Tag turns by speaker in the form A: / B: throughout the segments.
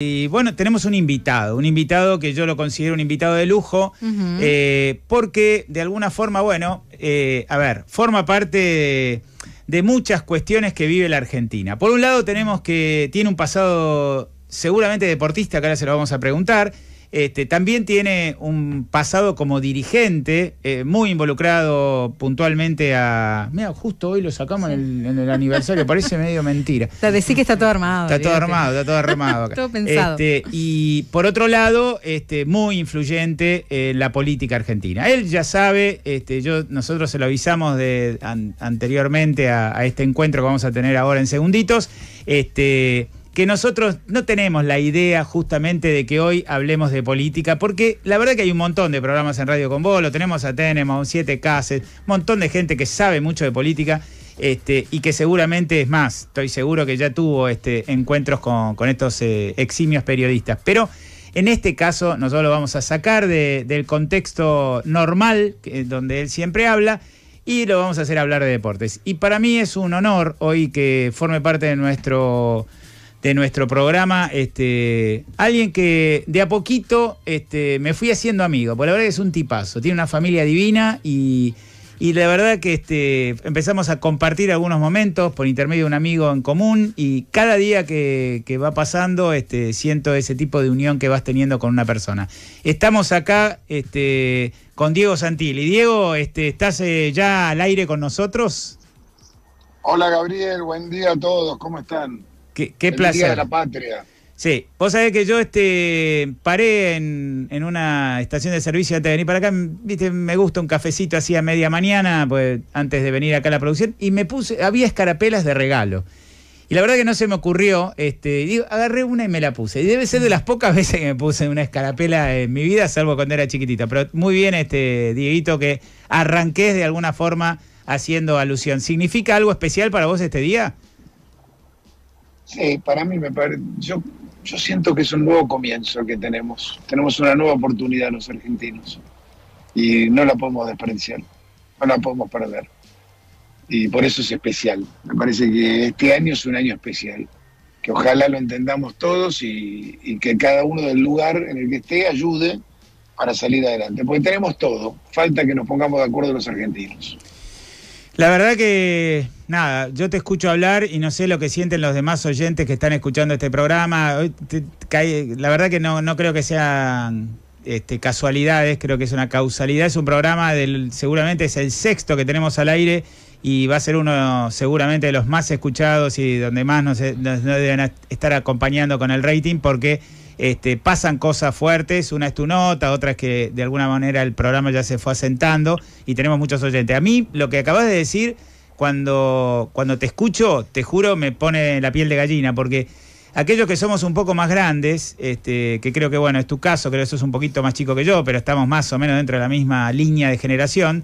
A: Y bueno, tenemos un invitado, un invitado que yo lo considero un invitado de lujo, eh, porque de alguna forma, bueno, eh, a ver, forma parte de, de, muchas cuestiones que vive la Argentina. Por un lado tenemos que tiene un pasado seguramente deportista, que ahora se lo vamos a preguntar, este, también tiene un pasado como dirigente, eh, muy involucrado puntualmente a. Mira, justo hoy lo sacamos en el, aniversario, parece medio mentira.
B: O sea, decir que está todo armado.
A: Está todo armado, está todo armado. Acá.
B: todo pensado.
A: Este, y por otro lado, este, muy influyente en la política argentina. Él ya sabe, este, yo, nosotros se lo avisamos de, anteriormente a, a, este encuentro que vamos a tener ahora en segunditos. Este que nosotros no tenemos la idea justamente de que hoy hablemos de política, porque la verdad que hay un montón de programas en Radio con vos, lo tenemos a Tenemos, Siete Cases, un montón de gente que sabe mucho de política. Este, y que seguramente es más, estoy seguro que ya tuvo este, encuentros con, estos eh, eximios periodistas. Pero en este caso nosotros lo vamos a sacar del contexto normal, donde él siempre habla, y lo vamos a hacer hablar de deportes. Y para mí es un honor hoy que forme parte de nuestro de nuestro programa, este, alguien que de a poquito este, me fui haciendo amigo, porque la verdad que es un tipazo, tiene una familia divina y, y la verdad que este, empezamos a compartir algunos momentos por intermedio de un amigo en común y cada día que, que va pasando este, siento ese tipo de unión que vas teniendo con una persona. Estamos acá este, con Diego Santilli. Diego, este, ¿estás eh, ya al aire con nosotros?
C: Hola Gabriel, buen día a todos, ¿cómo están?
A: Qué, qué placer. Día
C: de la patria.
A: Sí, vos sabés que yo este, paré en, en una estación de servicio antes de venir para acá, viste, me gusta un cafecito así a media mañana, pues antes de venir acá a la producción, y me puse, había escarapelas de regalo. Y la verdad que no se me ocurrió, este, digo, agarré una y me la puse. Y debe ser de las pocas veces que me puse una escarapela en mi vida, salvo cuando era chiquitita. Pero muy bien, este, Dieguito, que arranqués de alguna forma haciendo alusión. ¿Significa algo especial para vos este día?
C: Sí, para mí me parece, yo, yo siento que es un nuevo comienzo que tenemos. Tenemos una nueva oportunidad los argentinos y no la podemos despreciar, no la podemos perder. Y por eso es especial. Me parece que este año es un año especial, que ojalá lo entendamos todos y, y que cada uno del lugar en el que esté ayude para salir adelante. Porque tenemos todo, falta que nos pongamos de acuerdo los argentinos.
A: La verdad que, nada, yo te escucho hablar y no sé lo que sienten los demás oyentes que están escuchando este programa. La verdad que no, no creo que sean este, casualidades, creo que es una causalidad. Es un programa, del, seguramente es el sexto que tenemos al aire y va a ser uno seguramente de los más escuchados y donde más nos, nos deben estar acompañando con el rating porque este, pasan cosas fuertes, una es tu nota, otra es que de alguna manera el programa ya se fue asentando y tenemos muchos oyentes. A mí lo que acabas de decir, cuando, cuando te escucho, te juro, me pone la piel de gallina, porque aquellos que somos un poco más grandes, este, que creo que bueno, es tu caso, creo que sos un poquito más chico que yo, pero estamos más o menos dentro de la misma línea de generación,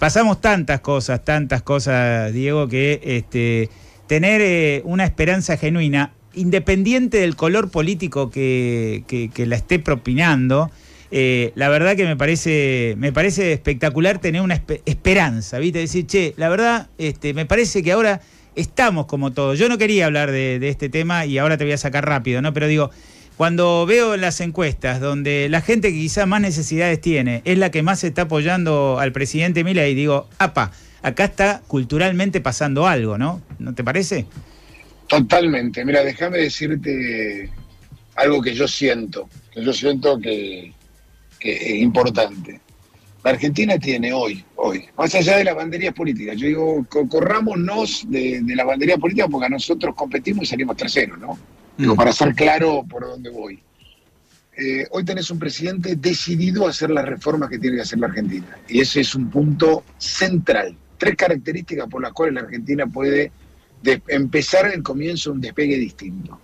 A: pasamos tantas cosas, tantas cosas, Diego, que este, tener eh, una esperanza genuina independiente del color político que, la esté propinando, eh, la verdad que me parece, me parece espectacular tener una esperanza, ¿viste? Decir, che, la verdad, este, me parece que ahora estamos como todos. Yo no quería hablar de, este tema y ahora te voy a sacar rápido, ¿no? Pero digo, cuando veo las encuestas donde la gente que quizás más necesidades tiene es la que más está apoyando al presidente y digo, apa, acá está culturalmente pasando algo, ¿no? ¿No te parece?
C: Totalmente. Mira, déjame decirte algo que yo siento, que yo siento que, es importante. La Argentina tiene hoy, hoy, más allá de las banderías políticas, yo digo, corrámonos de, de las banderías políticas porque nosotros competimos y salimos terceros, ¿no? Digo, mm. para ser claro por dónde voy. Eh, hoy tenés un presidente decidido a hacer las reformas que tiene que hacer la Argentina. Y ese es un punto central. Tres características por las cuales la Argentina puede de empezar el comienzo un despegue distinto.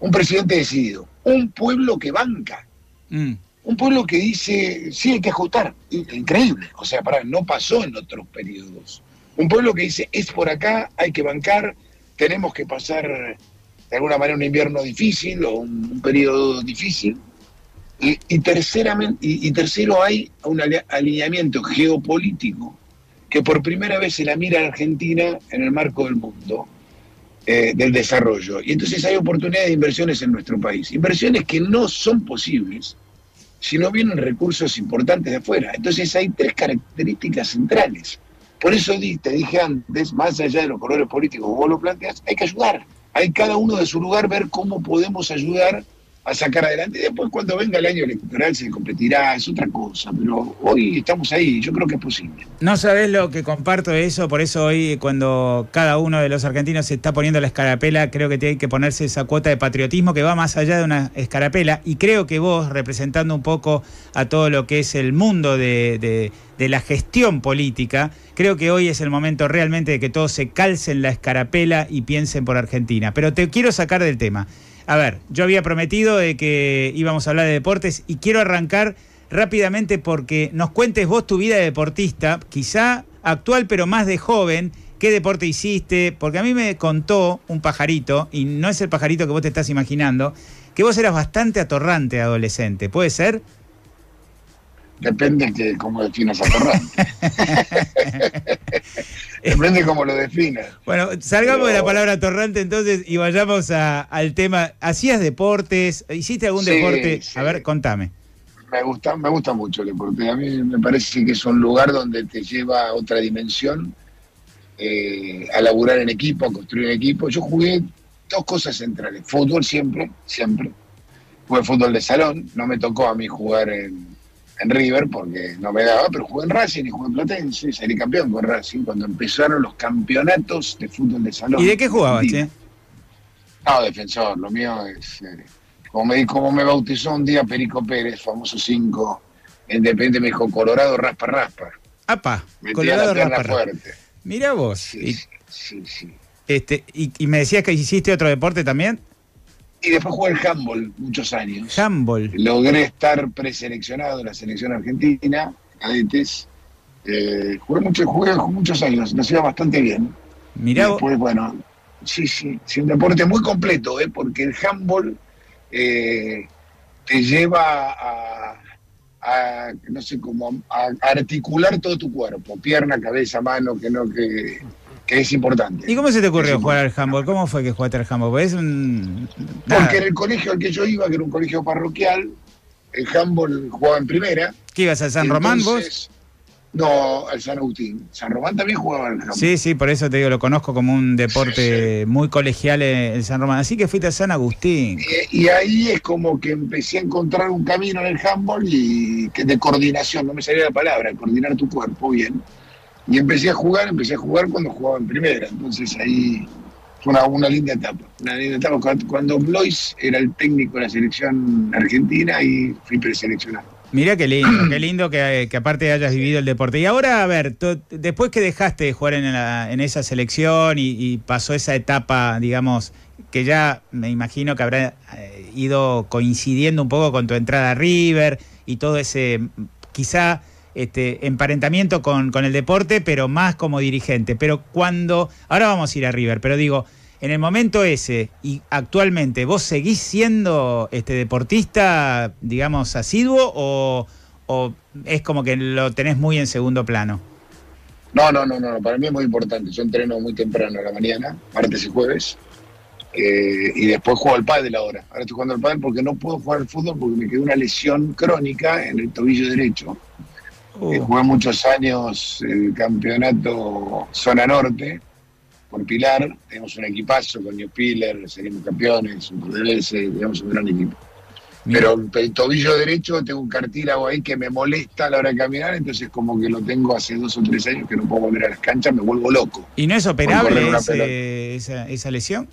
C: Un presidente decidido, un pueblo que banca, mm. un pueblo que dice, sí, hay que ajustar, increíble, o sea, para, no pasó en otros periodos. Un pueblo que dice, es por acá, hay que bancar, tenemos que pasar de alguna manera un invierno difícil o un, periodo difícil. Y, y, y tercero, hay un alineamiento geopolítico que por primera vez se la mira a Argentina en el marco del mundo eh, del desarrollo. Y entonces hay oportunidades de inversiones en nuestro país. Inversiones que no son posibles si no vienen recursos importantes de afuera. Entonces hay tres características centrales. Por eso te dije antes, más allá de los colores políticos, vos lo planteas, hay que ayudar. Hay cada uno de su lugar ver cómo podemos ayudar a sacar adelante. Y después cuando venga el año electoral se competirá, es otra cosa, pero hoy estamos ahí, yo creo que es posible.
A: No sabés lo que comparto de eso, por eso hoy cuando cada uno de los argentinos se está poniendo la escarapela, creo que tiene que ponerse esa cuota de patriotismo que va más allá de una escarapela y creo que vos, representando un poco a todo lo que es el mundo de, de, de la gestión política, creo que hoy es el momento realmente de que todos se calcen la escarapela y piensen por Argentina. Pero te quiero sacar del tema. A ver, yo había prometido de que íbamos a hablar de deportes y quiero arrancar rápidamente porque nos cuentes vos tu vida de deportista, quizá actual pero más de joven, qué deporte hiciste, porque a mí me contó un pajarito, y no es el pajarito que vos te estás imaginando, que vos eras bastante atorrante adolescente, ¿puede ser?
C: Depende de cómo definas atorrante. Depende cómo lo definas.
A: Bueno, salgamos de la palabra atorrante entonces y vayamos al tema. ¿Hacías deportes? ¿Hiciste algún deporte? A ver, contame.
C: Me gusta, me gusta mucho el deporte. A mí me parece que es un lugar donde te lleva a otra dimensión, eh, a laburar en equipo, a construir en equipo. Yo jugué dos cosas centrales. Fútbol siempre, siempre. Jugué fútbol de salón. No me tocó a mí jugar en en River porque no me daba, pero jugué en Racing y jugué en Platense, salí campeón con Racing cuando empezaron los campeonatos de fútbol de salón.
A: ¿Y de qué jugabas, che?
C: No, defensor, lo mío es, eh, como, me, como me bautizó un día Perico Pérez, famoso 5, Independiente me dijo, Colorado raspa raspa.
A: Apa, Colorado raspa
C: fuerte.
A: Mira vos.
C: Sí, sí, sí.
A: Este, y, y me decías que hiciste otro deporte también.
C: Y después jugué el handball muchos años.
A: Handball.
C: Logré estar preseleccionado en la selección argentina, cadetes. Eh, jugué, mucho, jugué muchos años, me hacía bastante bien.
A: Mirá.
C: después, bueno, sí, sí, sí, un deporte muy completo, ¿eh? porque el handball eh, te lleva a, a, no sé cómo, a articular todo tu cuerpo, pierna, cabeza, mano, que no, que que es importante.
A: ¿Y cómo se te ocurrió jugar al handball? ¿Cómo fue que jugaste al handball? Porque,
C: Porque en el colegio al que yo iba, que era un colegio parroquial, el handball jugaba en primera.
A: ¿Qué ibas al San Román vos?
C: No, al San Agustín. San Román también jugaba al handball.
A: Sí, sí, por eso te digo, lo conozco como un deporte muy colegial el San Román. Así que fuiste a San Agustín.
C: Y, ahí es como que empecé a encontrar un camino en el handball y que de coordinación, no me salía la palabra, coordinar tu cuerpo bien y empecé a jugar, empecé a jugar cuando jugaba en primera. Entonces ahí fue una, linda etapa. Una linda etapa. Cuando Blois era el técnico de la selección argentina y fui preseleccionado.
A: Mira qué lindo, qué lindo que, aparte hayas vivido el deporte. Y ahora, a ver, después que dejaste de jugar en, esa selección y, pasó esa etapa, digamos, que ya me imagino que habrá eh, ido coincidiendo un poco con tu entrada a River y todo ese, quizá este, emparentamiento con, con, el deporte, pero más como dirigente. Pero cuando, ahora vamos a ir a River, pero digo, en el momento ese y actualmente, ¿vos seguís siendo este deportista, digamos, asiduo o, es como que lo tenés muy en segundo plano?
C: No, no, no, no, para mí es muy importante. Yo entreno muy temprano a la mañana, martes y jueves. Eh, y después juego al pádel ahora. Ahora estoy jugando al pádel porque no puedo jugar al fútbol porque me quedó una lesión crónica en el tobillo derecho Uh. jugué muchos años el campeonato Zona Norte por Pilar. Tenemos un equipazo con New Piller, salimos campeones, un tenemos un gran equipo. Pero el tobillo derecho tengo un cartílago ahí que me molesta a la hora de caminar, entonces como que lo tengo hace dos o tres años que no puedo volver a las canchas, me vuelvo loco.
A: ¿Y no es operable esa, esa lesión?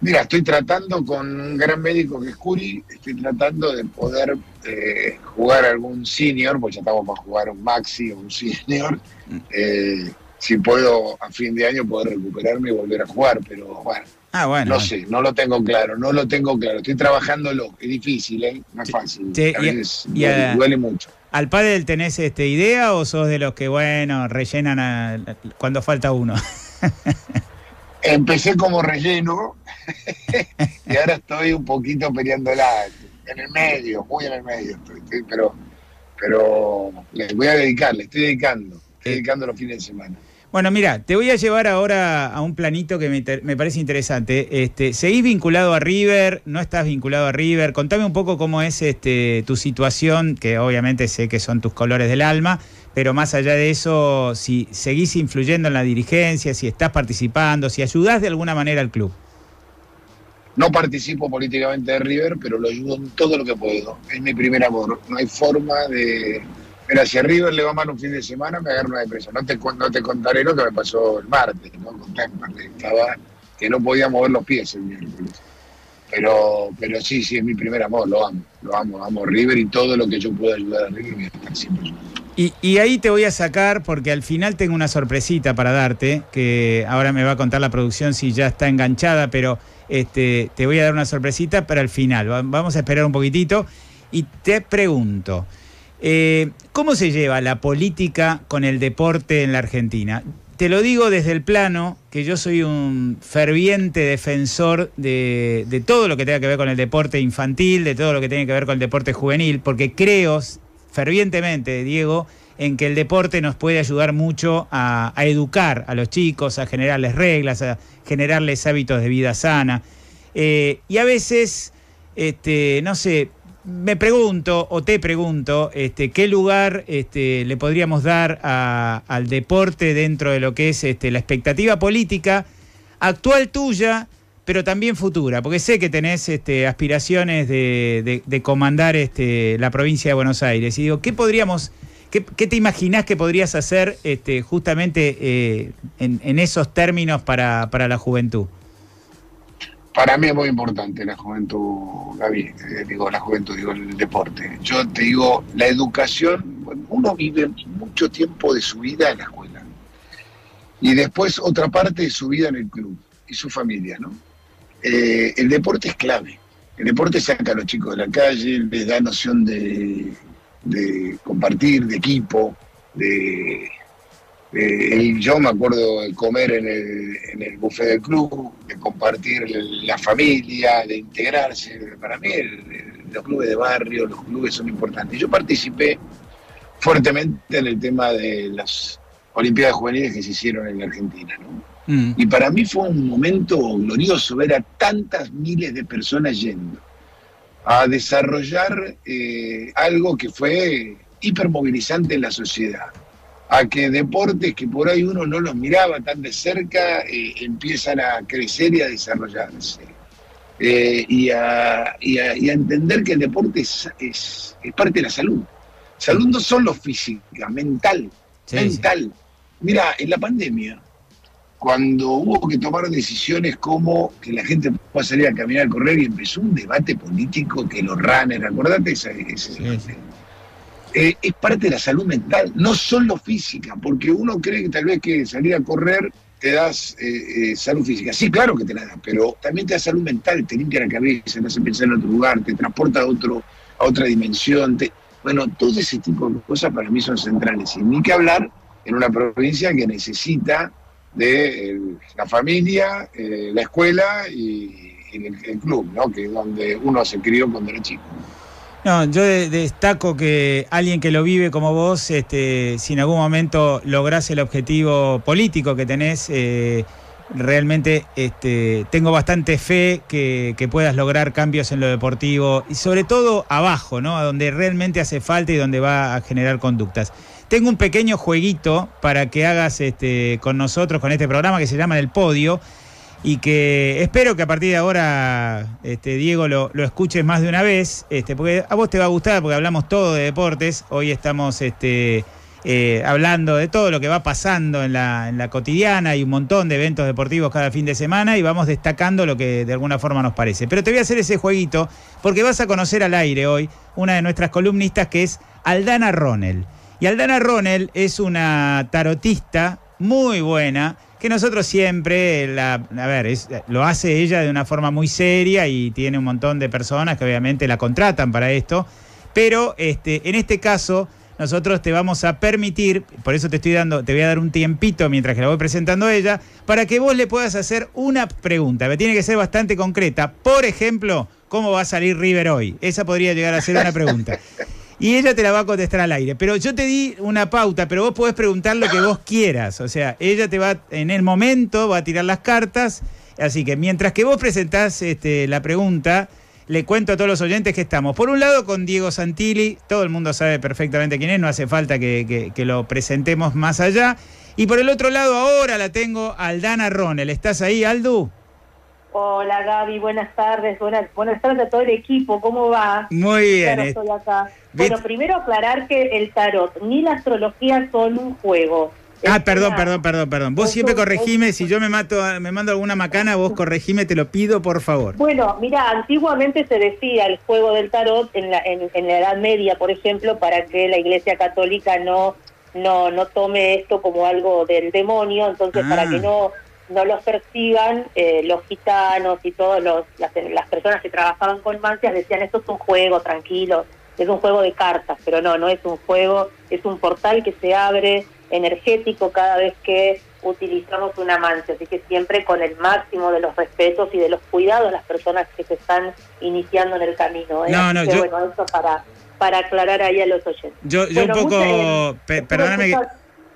C: Mira, estoy tratando con un gran médico que es Curi, estoy tratando de poder eh, jugar algún senior, pues ya estamos para jugar un maxi o un senior. Mm. Eh, si puedo a fin de año poder recuperarme y volver a jugar, pero bueno.
A: Ah, bueno.
C: No sé, no lo tengo claro, no lo tengo claro. Estoy trabajándolo, es difícil, ¿eh? No es fácil. a veces duele, mucho.
A: ¿Al pádel tenés este, idea o sos de los que, bueno, rellenan cuando falta uno?
C: Empecé como relleno y ahora estoy un poquito peleándola en el medio, muy en el medio, pero, pero le voy a dedicar, le estoy dedicando, estoy dedicando los fines de semana.
A: Bueno, mira, te voy a llevar ahora a un planito que me, parece interesante. Este, ¿Seguís vinculado a River? ¿No estás vinculado a River? Contame un poco cómo es este, tu situación, que obviamente sé que son tus colores del alma, pero más allá de eso, si seguís influyendo en la dirigencia, si estás participando, si ayudás de alguna manera al club.
C: No participo políticamente de River, pero lo ayudo en todo lo que puedo. Es mi primer amor. No hay forma de Mira, si a River le va mal un fin de semana, me agarro una depresión. No te, no te contaré lo que me pasó el martes, ¿no? Estaba que no podía mover los pies el miércoles. Pero, pero sí, sí, es mi primer amor, lo amo, lo amo, amo River y todo lo que yo pueda ayudar a River voy a estar siempre.
A: Y, ahí te voy a sacar porque al final tengo una sorpresita para darte, que ahora me va a contar la producción si ya está enganchada, pero este, te voy a dar una sorpresita para el final. Vamos a esperar un poquitito y te pregunto. Eh, ¿Cómo se lleva la política con el deporte en la Argentina? Te lo digo desde el plano que yo soy un ferviente defensor de, todo lo que tenga que ver con el deporte infantil, de todo lo que tiene que ver con el deporte juvenil, porque creo fervientemente, Diego, en que el deporte nos puede ayudar mucho a, educar a los chicos, a generarles reglas, a generarles hábitos de vida sana. Eh, y a veces, este, no sé, me pregunto, o te pregunto, este, qué lugar este, le podríamos dar al deporte dentro de lo que es este, la expectativa política actual tuya, pero también futura, porque sé que tenés este, aspiraciones de, comandar este, la provincia de Buenos Aires. Y digo, ¿qué podríamos, qué, te imaginás que podrías hacer este, justamente eh, en, esos términos para la juventud?
C: Para mí es muy importante la juventud, Gaby, eh, digo la juventud, digo el deporte. Yo te digo, la educación, uno vive mucho tiempo de su vida en la escuela y después otra parte de su vida en el club y su familia, ¿no? Eh, el deporte es clave. El deporte saca a los chicos de la calle, les da noción de, compartir, de equipo, de, yo me acuerdo de comer en el, en buffet del club, de compartir la familia, de integrarse. Para mí los clubes de barrio, los clubes son importantes. Yo participé fuertemente en el tema de las Olimpiadas Juveniles que se hicieron en la Argentina. Mm. Y para mí fue un momento glorioso ver a tantas miles de personas yendo a desarrollar eh, algo que fue hipermovilizante en la sociedad a que deportes que por ahí uno no los miraba tan de cerca eh, empiezan a crecer y a desarrollarse. Eh, y, a, entender que el deporte es, es, parte de la salud. Salud no solo física, mental. mental. Mira, en la pandemia, cuando hubo que tomar decisiones como que la gente pueda salir a caminar, a correr, y empezó un debate político que los runners, acordate ese, ese eh, es parte de la salud mental, no solo física, porque uno cree que tal vez que salir a correr te das eh, eh, salud física. Sí, claro que te la da, pero también te da salud mental, te limpia la cabeza, te hace pensar en otro lugar, te transporta a, otro, a otra dimensión. Bueno, todo ese tipo de cosas para mí son centrales. Y ni que hablar en una provincia que necesita de la familia, la escuela y, el, club, ¿no? que es donde uno se crió cuando era chico.
A: No, yo destaco que alguien que lo vive como vos, este, si en algún momento lográs el objetivo político que tenés, eh, realmente este, tengo bastante fe que, puedas lograr cambios en lo deportivo y sobre todo abajo, ¿no? A donde realmente hace falta y donde va a generar conductas. Tengo un pequeño jueguito para que hagas este, con nosotros, con este programa que se llama El Podio y que espero que a partir de ahora, este, Diego, lo, escuches más de una vez, este, porque a vos te va a gustar, porque hablamos todo de deportes, hoy estamos este, eh, hablando de todo lo que va pasando en la, en la cotidiana, hay un montón de eventos deportivos cada fin de semana y vamos destacando lo que de alguna forma nos parece. Pero te voy a hacer ese jueguito porque vas a conocer al aire hoy una de nuestras columnistas que es Aldana Ronel. Y Aldana Ronel es una tarotista muy buena que nosotros siempre, la, a ver, lo hace ella de una forma muy seria y tiene un montón de personas que obviamente la contratan para esto, pero este, en este caso nosotros te vamos a permitir, por eso te estoy dando, te voy a dar un tiempito mientras que la voy presentando a ella, para que vos le puedas hacer una pregunta, tiene que ser bastante concreta. Por ejemplo, ¿cómo va a salir River hoy? Esa podría llegar a ser una pregunta. y ella te la va a contestar al aire. Pero yo te di una pauta, pero vos podés preguntar lo que vos quieras. O sea, ella te va, en el momento, va a tirar las cartas. Así que mientras que vos presentás este, la pregunta, le cuento a todos los oyentes que estamos. Por un lado con Diego Santilli, todo el mundo sabe perfectamente quién es, no hace falta que, lo presentemos más allá. Y por el otro lado ahora la tengo Aldana Ronel. ¿Estás ahí, Aldu?
B: Hola Gaby, buenas tardes, buenas, buenas tardes a todo el equipo, ¿cómo va?
A: Muy bien.
B: Eh. estoy acá. Bueno, primero aclarar que el tarot ni la astrología son un juego.
A: Ah, perdón, perdón, perdón, perdón. Vos siempre corregime, si yo me mato, me mando alguna macana, vos corregime, te lo pido, por favor.
B: Bueno, mira, antiguamente se decía el juego del tarot en la, en, la Edad Media, por ejemplo, para que la Iglesia Católica no, no, no tome esto como algo del demonio, entonces para que ah. no no los persigan eh, los gitanos y todas las, personas que trabajaban con mancias decían esto es un juego tranquilo es un juego de cartas pero no no es un juego es un portal que se abre energético cada vez que utilizamos una mancia así que siempre con el máximo de los respetos y de los cuidados las personas que se están iniciando en el camino ¿eh?
A: no no yo...
B: bueno eso para para aclarar ahí a los oyentes
A: yo, yo un poco perdóname que,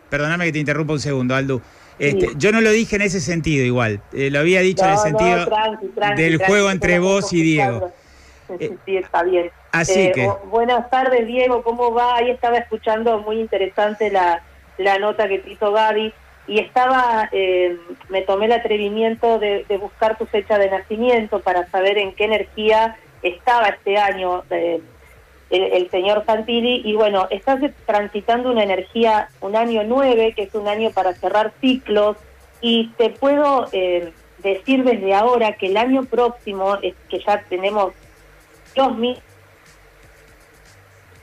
A: perdóname que te interrumpa un segundo Aldo este, yo no lo dije en ese sentido igual, eh, lo había dicho en el sentido del juego entre vos y Diego.
B: Sí, está bien.
A: Así eh, que...
B: buenas tardes, Diego, ¿cómo va? Ahí estaba escuchando muy interesante la, la nota que te hizo Gaby y estaba, eh, me tomé el atrevimiento de, buscar tu fecha de nacimiento para saber en qué energía estaba este año el, señor Santilli, y bueno, estás transitando una energía, un año nueve, que es un año para cerrar ciclos, y te puedo eh, decir desde ahora que el año próximo, es que ya tenemos dos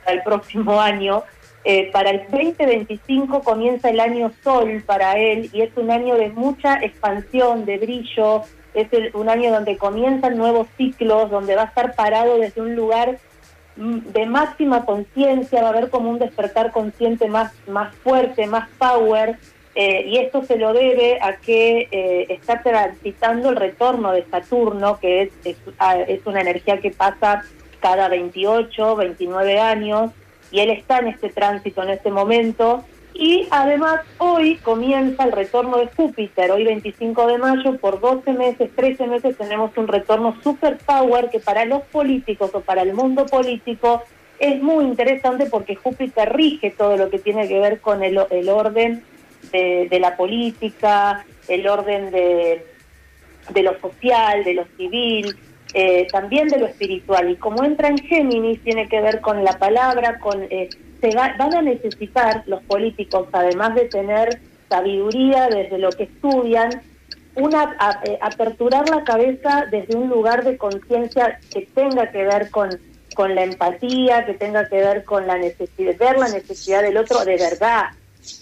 B: mil el próximo año, eh, para el 2025 comienza el año sol para él y es un año de mucha expansión, de brillo, es un año donde comienzan nuevos ciclos, donde va a estar parado desde un lugar de máxima conciencia, va a haber como un despertar consciente más, más fuerte, más power, eh, y esto se lo debe a que eh, está transitando el retorno de Saturno, que es, es, ah, es una energía que pasa cada 28, 29 años, y él está en este tránsito en este momento, y además hoy comienza el retorno de Júpiter, hoy 25 de mayo, por 12 meses, 13 meses tenemos un retorno super power que para los políticos o para el mundo político es muy interesante porque Júpiter rige todo lo que tiene que ver con el, orden de, la política, el orden de, de lo social, de lo civil, eh, también de lo espiritual. Y como entra en Géminis, tiene que ver con la palabra, con... Eh, se van a necesitar los políticos, además de tener sabiduría desde lo que estudian, una eh, aperturar la cabeza desde un lugar de conciencia que tenga que ver con, con la empatía, que tenga que ver con la necesidad, ver la necesidad del otro de verdad,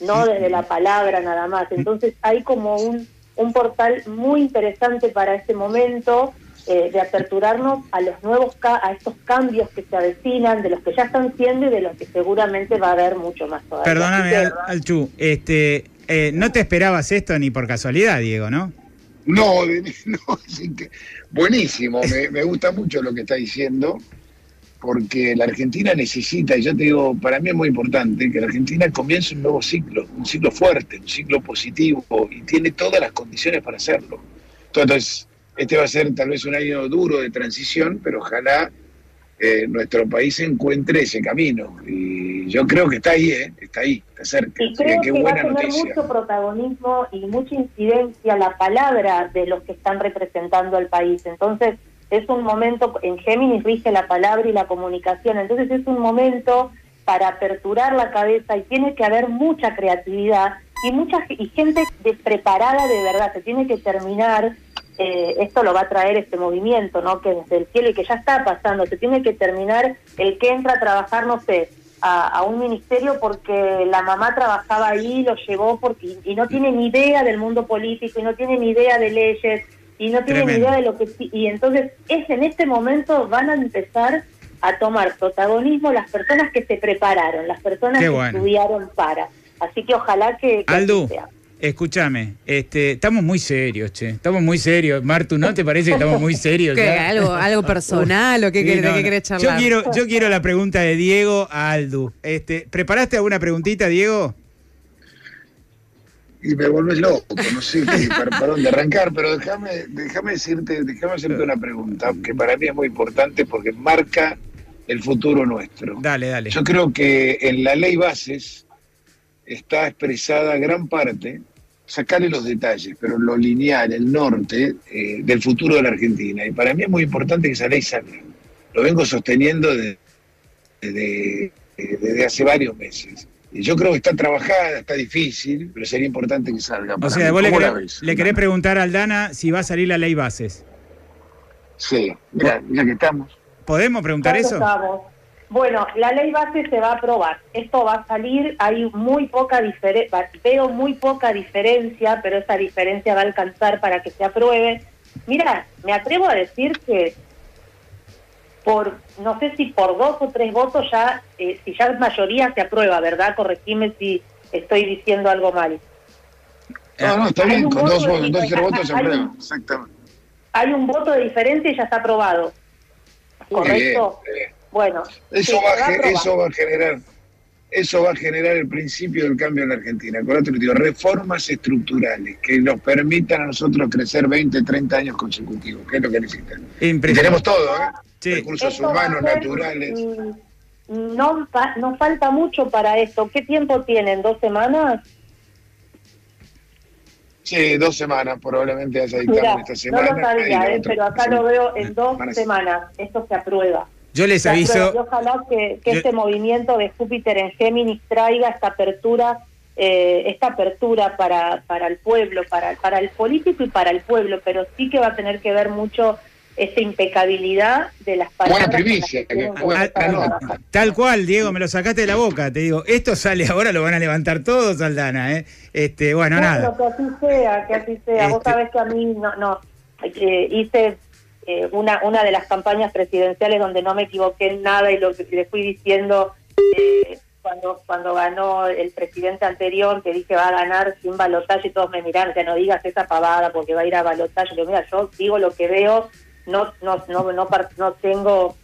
B: no desde la palabra nada más. Entonces hay como un, un portal muy interesante para este momento eh, de aperturarnos a los nuevos a estos cambios que se avecinan, de los que ya están siendo y de los que seguramente va a haber mucho más todavía.
A: Perdóname, Alchu, este, eh, no te esperabas esto ni por casualidad, Diego, ¿no?
C: No, no buenísimo, me, me gusta mucho lo que está diciendo, porque la Argentina necesita, y yo te digo, para mí es muy importante que la Argentina comience un nuevo ciclo, un ciclo fuerte, un ciclo positivo, y tiene todas las condiciones para hacerlo. Entonces, este va a ser tal vez un año duro de transición, pero ojalá eh, nuestro país encuentre ese camino. Y yo creo que está ahí, ¿eh? está ahí, está cerca.
B: Y creo que va a tener mucho protagonismo y mucha incidencia la palabra de los que están representando al país. Entonces, es un momento, en Géminis rige la palabra y la comunicación, entonces es un momento para aperturar la cabeza y tiene que haber mucha creatividad y mucha y gente despreparada de verdad, se tiene que terminar eh, esto lo va a traer este movimiento, ¿no? Que desde el cielo y que ya está pasando, se tiene que terminar el que entra a trabajar, no sé, a, un ministerio porque la mamá trabajaba ahí, lo llevó porque y no tiene ni idea del mundo político y no tiene ni idea de leyes y no tiene ni idea de lo que y entonces es en este momento van a empezar a tomar protagonismo las personas que se prepararon, las personas que estudiaron para. Así que ojalá que,
A: Aldo, Escúchame, este, estamos muy serios, che. Estamos muy serios. Martu, ¿no te parece que estamos muy serios?
D: ¿Qué? ¿Algo, ¿Algo personal o qué,
A: Sí,
D: querés- de
A: no,
D: qué
A: no.
D: querés charlar?
A: Yo quiero, yo quiero la pregunta de Diego a Aldu. Este, ¿Preparaste alguna preguntita, Diego?
C: y me vuelves loco, no sé qué, para, para dónde arrancar, pero déjame, déjame decirte, déjame hacerte una pregunta que para mí es muy importante porque marca el futuro nuestro.
A: Dale, dale.
C: Yo creo que en la ley bases está expresada gran parte, sacarle los detalles, pero lo lineal, el norte eh, del futuro de la Argentina. Y para mí es muy importante que esa ley salga. Lo vengo sosteniendo desde, desde- desde hace varios meses. Y yo creo que está trabajada, está difícil, pero sería importante que salga.
A: O sea,
C: mí.
A: vos le
C: ¿Cómo la
A: querés,
C: ves?
A: le querés preguntar a Aldana si va a salir la ley bases.
C: Sí, mira, ya que estamos.
A: ¿Podemos preguntar
B: ¿Cuánto
A: eso?
B: estamos? Bueno, la ley base se va a aprobar. Esto va a salir, hay muy poca diferencia, veo muy poca diferencia, pero esa diferencia va a alcanzar para que se apruebe. Mira, me atrevo a decir que por, no sé si por dos o tres votos ya, eh, si ya es mayoría se aprueba, ¿verdad? Corregime si estoy diciendo algo mal.
C: No, no, está
B: Hay
C: bien,
B: un
C: con
B: voto
C: dos, votos, dos tres votos se
B: un-
C: aprueba. Exactamente.
B: Hay un voto de diferencia y ya está aprobado. ¿Correcto?
C: bien, bien.
B: Bueno,
C: Eso, va a, eso va a generar eso va a generar el principio del cambio en la Argentina. Acordate, lo digo, reformas estructurales que nos permitan a nosotros crecer 20, 30 años consecutivos, que es lo que necesitan. Tenemos todo, ¿eh?
A: Sí.
C: Recursos
B: Esto
C: humanos,
B: ser,
C: naturales.
B: mm, No, no falta mucho para esto. ¿Qué tiempo tienen? ¿Dos semanas?
C: Sí, dos semanas probablemente haya dictamen esta
B: no
C: semana.
B: lo sabía, eh, pero acá lo veo en dos
C: Semanas.
B: semanas. Esto se aprueba.
A: Yo les
B: Se aprueba. Y
A: aviso,
B: ojalá que, que
A: Yo-
B: este movimiento de Júpiter en Géminis traiga esta apertura, eh, esta apertura para, para el pueblo, para, para el político y para el pueblo, pero sí que va a tener que ver mucho esa impecabilidad de las palabras.
C: Buena primicia,
B: que
C: que buena-
B: empezar a
C: tal-
A: cual, Diego, me lo sacaste de la boca, te digo, esto sale ahora, lo van a levantar todos, Aldana, ¿eh? Este, bueno, nada.
B: Que así sea, que así sea. Vos
A: Este-
B: sabés que a mí no, no eh, hice eh, una una de las campañas presidenciales donde no me equivoqué en nada y lo que le fui diciendo eh, cuando cuando ganó el presidente anterior que dije va a ganar sin balotaje y todos me miran, que no digas esa pavada porque va a ir a balotaje. Yo mira, yo digo lo que veo, no no no no, no tengo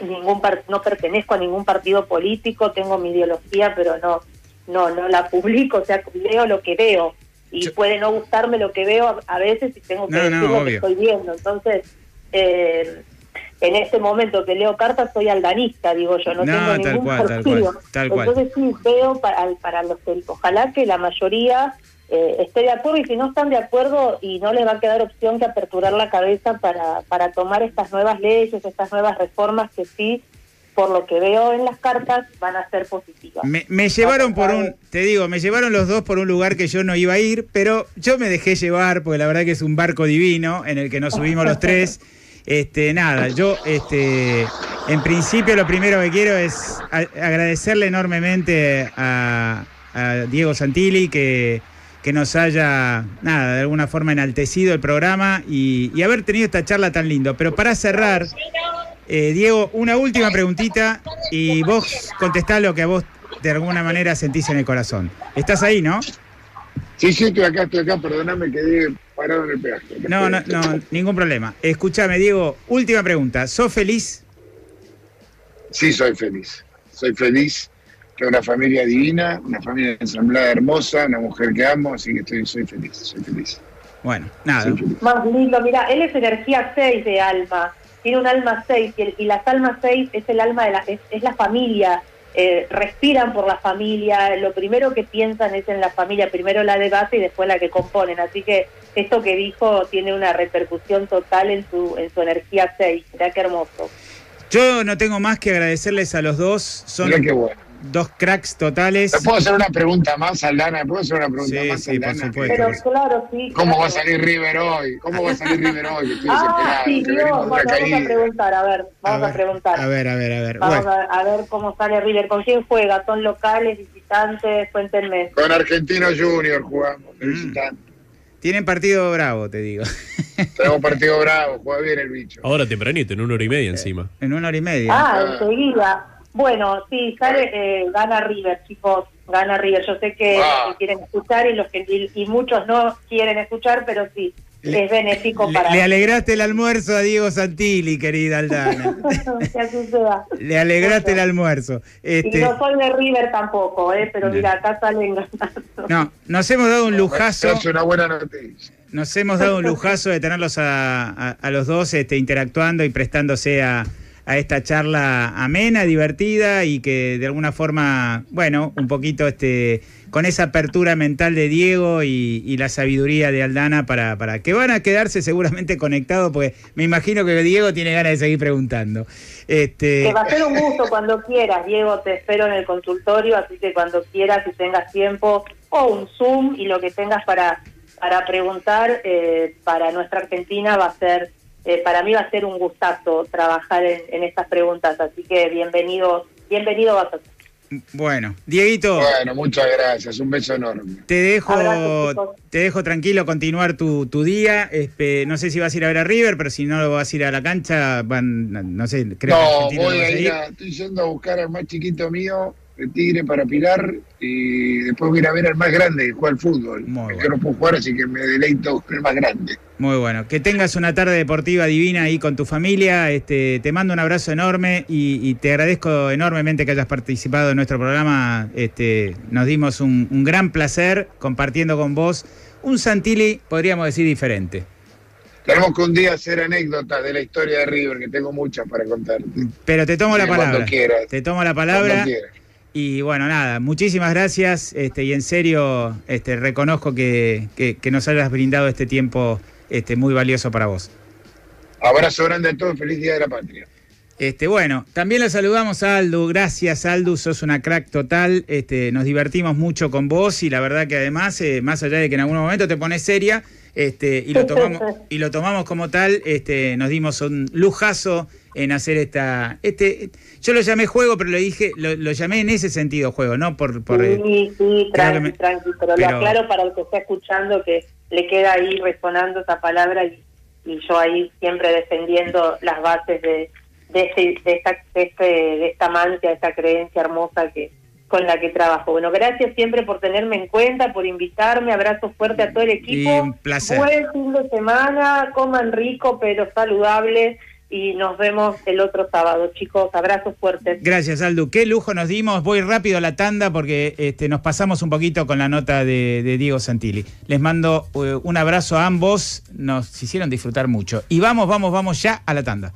B: ningún par- no pertenezco a ningún partido político, tengo mi ideología, pero no no no la publico, o sea, leo lo que veo y
A: Yo-
B: puede no gustarme lo que veo a, veces y tengo que
A: No, no,
B: decir lo que estoy viendo. Entonces, eh, en este momento que leo cartas soy aldanista, digo yo, no,
A: No,
B: tengo ningún
A: cual, tal
B: partido.
A: cual, tal cual.
B: Entonces sí veo para, para los que ojalá que la mayoría eh, esté de acuerdo y si no están de acuerdo y no les va a quedar opción que aperturar la cabeza para, para tomar estas nuevas leyes, estas nuevas reformas que sí, por lo que veo en las cartas, van a ser positivas.
A: Me, me llevaron por un, te digo, me llevaron los dos por un lugar que yo no iba a ir, pero yo me dejé llevar porque la verdad que es un barco divino en el que nos subimos los tres. Este, nada, yo, este, en principio lo primero que quiero es a- agradecerle enormemente a, a Diego Santilli que, que nos haya, nada, de alguna forma enaltecido el programa y, y haber tenido esta charla tan lindo. Pero para cerrar, eh, Diego, una última preguntita y vos contestá lo que a vos de alguna manera sentís en el corazón. ¿Estás ahí, no?
C: Sí, sí, estoy acá, estoy acá, perdóname, quedé parado en el peaje.
A: No, no, no, ningún problema. Escúchame, Diego, última pregunta. ¿Sos feliz?
C: Sí, soy feliz. Soy feliz. Tengo una familia divina, una familia ensamblada hermosa, una mujer que amo, así que estoy, soy feliz, soy feliz.
A: Bueno, nada.
B: Más lindo, mira, él es energía 6 de alma, tiene un alma 6 y, el- y las almas 6 es el alma de la, es, es la familia, eh, respiran por la familia, lo primero que piensan es en la familia, primero la de base y después la que componen, así que esto que dijo tiene una repercusión total en su, en su energía 6, mirá qué hermoso.
A: Yo no tengo más que agradecerles a los dos. Son
C: bueno.
A: Dos cracks totales.
C: ¿Me puedo hacer una pregunta más, Aldana? ¿Me puedo hacer una pregunta
A: Sí,
C: más,
A: sí, por
C: Aldana?
A: supuesto.
B: Pero claro, sí.
C: ¿Cómo va a salir River hoy? ¿Cómo va a salir River hoy? Que estoy
B: Ah,
C: desesperado,
B: sí, Dios, bueno, vamos a preguntar, a ver, vamos a,
A: ver,
B: preguntar.
A: A ver, a ver, a ver.
B: Vamos
A: Bueno,
B: a, a ver cómo sale River. ¿Con quién juega? ¿Son locales, visitantes? Cuéntenme.
C: Con Argentino Junior jugamos, de
A: Mm.
C: visitante.
A: tienen partido bravo, te digo.
C: Tenemos partido bravo, juega bien el bicho.
E: Ahora tempranito, en una hora y media encima.
A: En una hora y media.
B: Ah,
C: Ah.
B: enseguida. Bueno, sí, sale, eh, gana River, chicos, gana River. Yo sé que,
C: Ah.
B: quieren escuchar y los que y, y muchos no quieren escuchar, pero sí,
A: Le-
B: es benéfico
A: Le,
B: para
A: le alegraste el almuerzo a Diego Santilli, querida Aldana.
B: que así sea.
A: le alegraste el almuerzo.
B: Y
A: Este,
B: no soy de River tampoco, eh, pero
A: No.
B: mira, acá salen ganando.
A: no, nos hemos dado un lujazo.
C: Es una buena noticia.
A: Nos hemos dado un lujazo de tenerlos a, a- a los dos este, interactuando y prestándose a, a esta charla amena, divertida y que de alguna forma, bueno, un poquito este, con esa apertura mental de Diego y, la sabiduría de Aldana para, para que van a quedarse seguramente conectados porque me imagino que Diego tiene ganas de seguir preguntando. Este,
B: Que va a ser un gusto cuando quieras, Diego, te espero en el consultorio, así que cuando quieras y tengas tiempo, o un Zoom y lo que tengas para, para preguntar eh, para nuestra Argentina va a ser, eh, para mí va a ser un gustazo trabajar en, en estas preguntas, así que bienvenido, bienvenido vas a
A: bueno, Dieguito.
C: Bueno, muchas gracias. Un beso enorme.
A: Te dejo,
B: Abrazo,
A: te dejo tranquilo continuar tu, tu día. Este, no sé si vas a ir a ver a River, pero si no lo vas a ir a la cancha, van, no sé, creo que
C: no,
A: Argentina
C: voy a ir a, estoy yendo a buscar al más chiquito mío, de Tigre, para Pilar, y después voy a ir a ver al más grande que juega al fútbol.
A: Muy bueno.
C: no puedo jugar, así que me deleito con el más grande.
A: Muy bueno. Que tengas una tarde deportiva divina ahí con tu familia. Este, te mando un abrazo enorme y, y te agradezco enormemente que hayas participado en nuestro programa. Este, nos dimos un, un gran placer compartiendo con vos un Santilli, podríamos decir, diferente.
C: Tenemos que un día hacer anécdotas de la historia de River, que tengo muchas para contarte.
A: Pero te tomo la
C: cuando
A: palabra.
C: quieras.
A: Te tomo la
C: Cuando
A: palabra.
C: quieras.
A: Y bueno, nada, muchísimas gracias este, y en serio este, reconozco que, que- que nos hayas brindado este tiempo este, muy valioso para vos.
C: Abrazo grande a todos, feliz Día de la Patria.
A: Este, bueno, también le saludamos a Aldu. Gracias, Aldu, sos una crack total. Este, nos divertimos mucho con vos y la verdad que además, eh, más allá de que en algún momento te pones seria este, y, lo tomamos, y lo tomamos como tal, este, nos dimos un lujazo en hacer esta. Este, yo lo llamé juego, pero lo dije, lo, lo llamé en ese sentido juego, no por. por eh,
B: sí, sí,
A: creo
B: tranqui,
A: me-
B: tranqui, pero,
A: pero-
B: lo aclaro para el que está escuchando que le queda ahí resonando esa palabra y, y yo ahí siempre defendiendo las bases de, de, este- de esta, de, este, de esta mancia, de esta creencia hermosa que con la que trabajo. Bueno, gracias siempre por tenerme en cuenta, por invitarme, abrazo fuerte a todo el equipo.
A: Y un placer.
B: Buen fin de semana, coman rico pero saludable y nos vemos el otro sábado, chicos. Abrazos fuertes.
A: Gracias, Aldu. Qué lujo nos dimos. Voy rápido a la tanda porque este, nos pasamos un poquito con la nota de, de Diego Santilli. Les mando eh, un abrazo a ambos. Nos hicieron disfrutar mucho. Y vamos, vamos, vamos ya a la tanda.